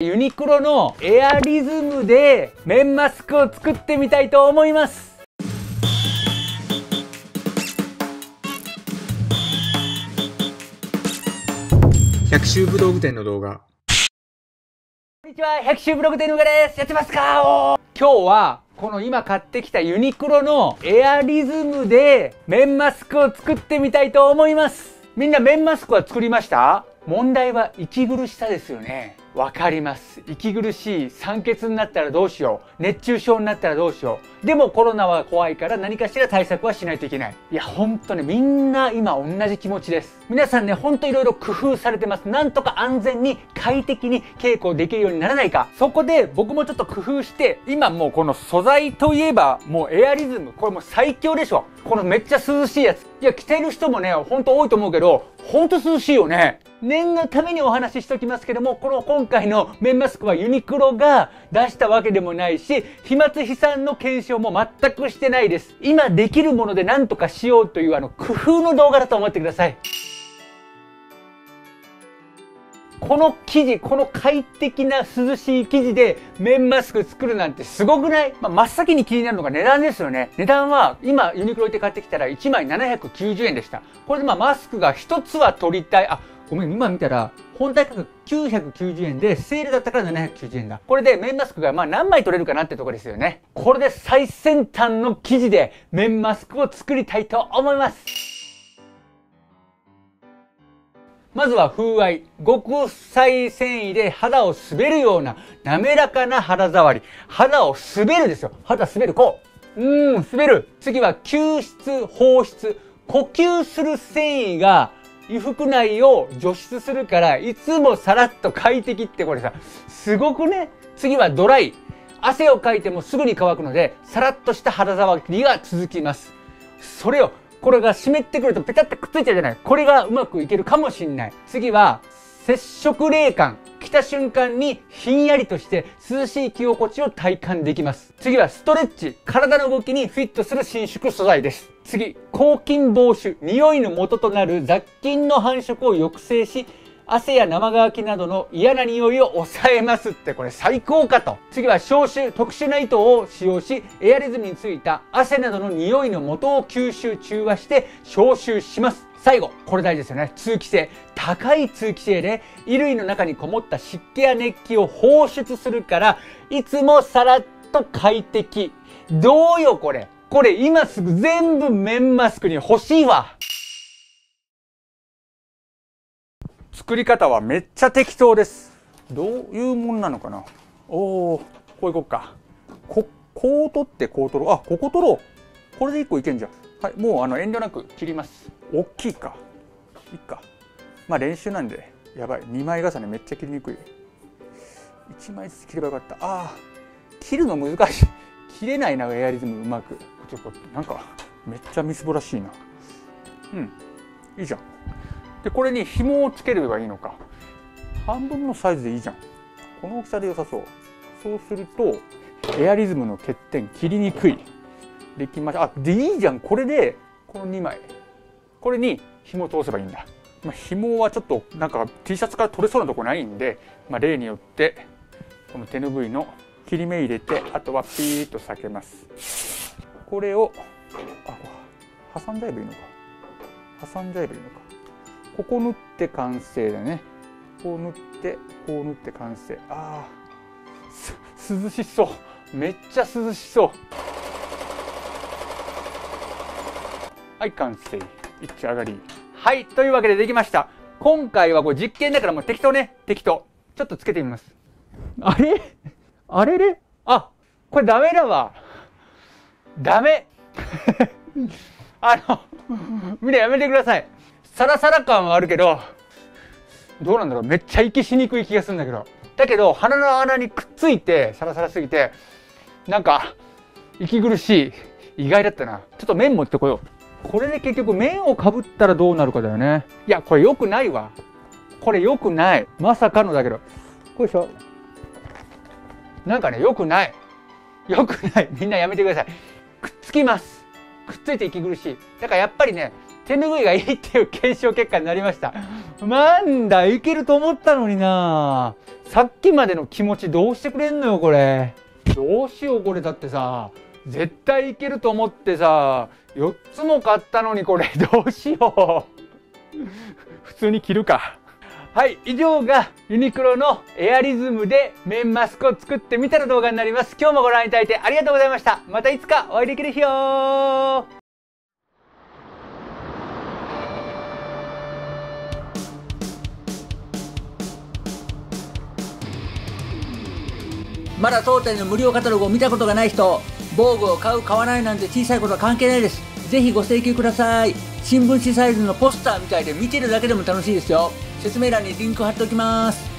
ユニクロのエアリズムで面マスクを作ってみたいと思います。百秋武道具店の動画。こんにちは百秋ブログ店のうがです。やってますかお今日はこの今買ってきたユニクロのエアリズムで面マスクを作ってみたいと思います。みんな面マスクは作りました？問題は息苦しさですよねわかります。息苦しい。酸欠になったらどうしよう。熱中症になったらどうしよう。でもコロナは怖いから何かしら対策はしないといけない。いや、ほんとね、みんな今同じ気持ちです。皆さんね、ほんといろいろ工夫されてます。なんとか安全に快適に稽古できるようにならないか。そこで僕もちょっと工夫して、今もうこの素材といえばもうエアリズム。これもう最強でしょ。このめっちゃ涼しいやつ。いや、着てる人もね、ほんと多いと思うけど、ほんと涼しいよね。念のためにお話ししておきますけども、この今回の面マスクはユニクロが出したわけでもないし、飛沫飛散の検証も全くしてないです。今できるもので何とかしようというあの工夫の動画だと思ってください。この生地、この快適な涼しい生地で面マスク作るなんてすごくない？まあ、真っ先に気になるのが値段ですよね。値段は今ユニクロ行って買ってきたら1枚790円でした。これでまあマスクが1つは取りたい。あ、ごめん、今見たら、本体価格990円で、セールだったから790円だ。これで面マスクがまあ何枚取れるかなってとこですよね。これで最先端の生地で面マスクを作りたいと思います。まずは風合い。極細繊維で肌を滑るような滑らかな肌触り。肌を滑るですよ。肌滑る。こう。うーん、滑る。次は吸湿、放出。呼吸する繊維が衣服内を除湿するから、いつもさらっと快適ってこれさ、すごくね？次はドライ。汗をかいてもすぐに乾くので、さらっとした肌触りが続きます。それを、これが湿ってくるとペタってくっついちゃうじゃない。これがうまくいけるかもしんない。次は、接触冷感。来た瞬間にひんやりとして涼しい着心地を体感できます。次はストレッチ。体の動きにフィットする伸縮素材です。次、抗菌防止。匂いの元となる雑菌の繁殖を抑制し、汗や生乾きなどの嫌な匂いを抑えますってこれ最高かと。次は消臭、特殊な糸を使用し、エアリズムについた汗などの匂いの元を吸収中和して消臭します。最後、これ大事ですよね。通気性。高い通気性で、衣類の中にこもった湿気や熱気を放出するから、いつもさらっと快適。どうよ、これ。これ今すぐ全部面マスクに欲しいわ。作り方はめっちゃ適当です。どういうもんなのかな？おー、こういこっか。こ、こう取ってこう取ろう。あ、ここ取ろう。これで1個いけんじゃん。はい、もうあの遠慮なく切ります。大きいか。いっか。まあ練習なんで、やばい。2枚重ねめっちゃ切りにくい。1枚ずつ切ればよかった。ああ、切るの難しい。切れないな、エアリズムうまく。ちょっと、なんか、めっちゃみすぼらしいな。うん。いいじゃん。で、これに紐をつければいいのか。半分のサイズでいいじゃん。この大きさで良さそう。そうすると、エアリズムの欠点、切りにくい。できました。あ、でいいじゃん。これで、この2枚。これに紐通せばいいんだ。まあ、紐はちょっとなんか T シャツから取れそうなとこないんで、まあ、例によってこの手ぬぐいの切り目入れてあとはピーッと裂けますこれをあ挟んじゃえばいいのか挟んじゃえばいいのかここ縫って完成だねこう縫ってこう縫って完成ああ涼しそうめっちゃ涼しそうはい完成一丁上がりはい。というわけでできました。今回はこれ実験だからもう適当ね。適当。ちょっとつけてみます。あれ？あれれ？あ、これダメだわ。ダメ あの、みんなやめてください。サラサラ感はあるけど、どうなんだろうめっちゃ息しにくい気がするんだけど。だけど、鼻の穴にくっついて、サラサラすぎて、なんか、息苦しい。意外だったな。ちょっと麺持ってこよう。これで結局面をかぶったらどうなるかだよね。いや、これ良くないわ。これ良くない。まさかのだけど。よいしょ。なんかね、良くない。良くない。みんなやめてください。くっつきます。くっついて息苦しい。だからやっぱりね、手拭いがいいっていう検証結果になりました。なんだ、いけると思ったのになさっきまでの気持ちどうしてくれんのよ、これ。どうしよう、これ。だってさ、絶対いけると思ってさ、4つも買ったのにこれ、どうしよう。普通に着るか。はい、以上がユニクロのエアリズムで面マスクを作ってみたら動画になります。今日もご覧いただいてありがとうございました。またいつかお会いできる日よまだ当店の無料カタログを見たことがない人、防具を買う買わないなんて小さいことは関係ないです。ぜひご請求ください。新聞紙サイズのポスターみたいで見てるだけでも楽しいですよ。説明欄にリンク貼っておきます。